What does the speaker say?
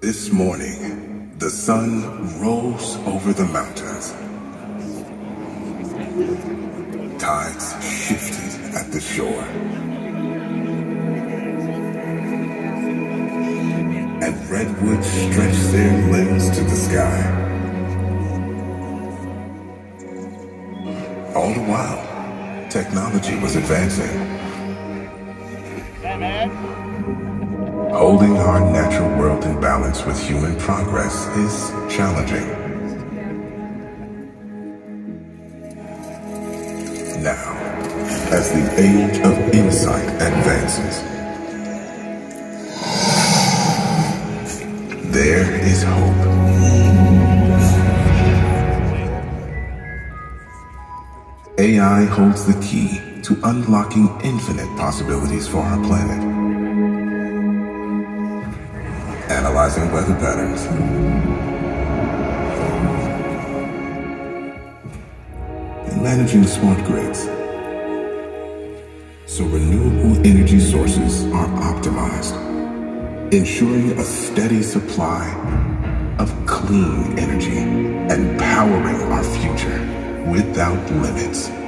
This morning, the sun rose over the mountains. Tides shifted at the shore. And redwoods stretched their limbs to the All the while, technology was advancing. Holding our natural world in balance with human progress is challenging. Now, as the age of insight advances, there is hope. AI holds the key to unlocking infinite possibilities for our planet. Analyzing weather patterns. And managing smart grids. So renewable energy sources are optimized, ensuring a steady supply of clean energy and powering our future without limits.